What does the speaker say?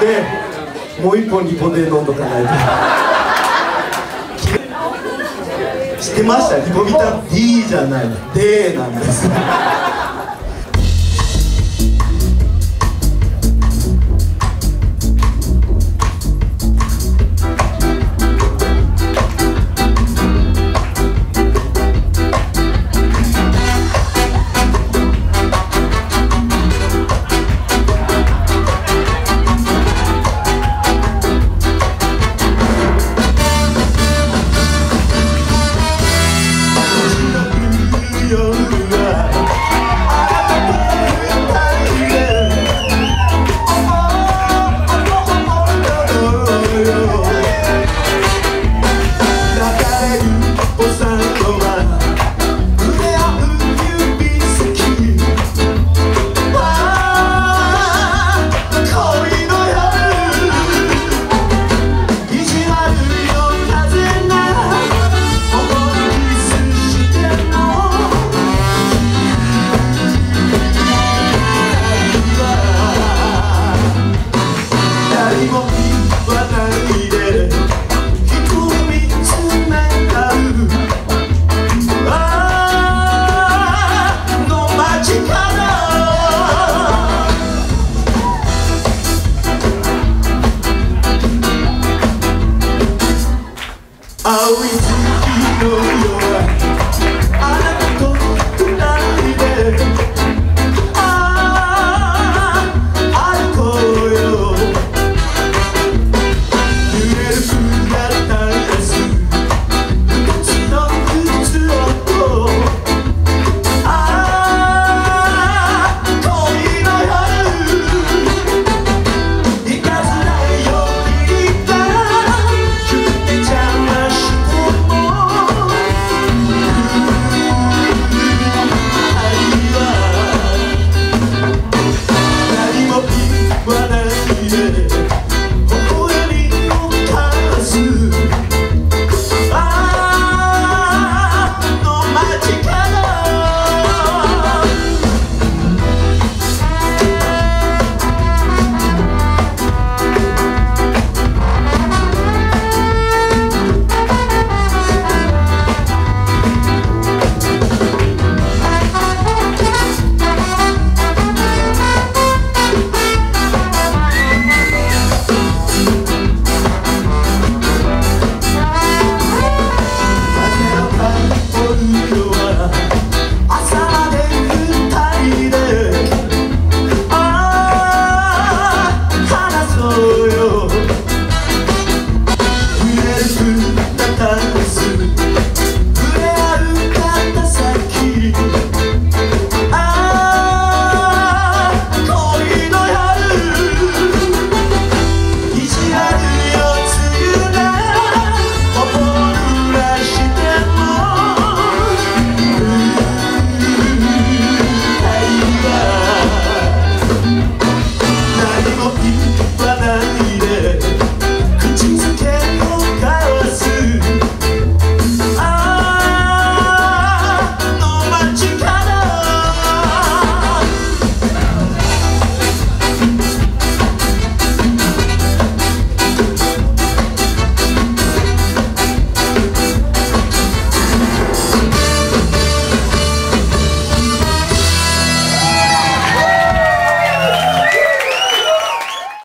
でもう一本リポで飲んどかないと。知ってました？リポビタン D じゃない D なんです。always Yeah.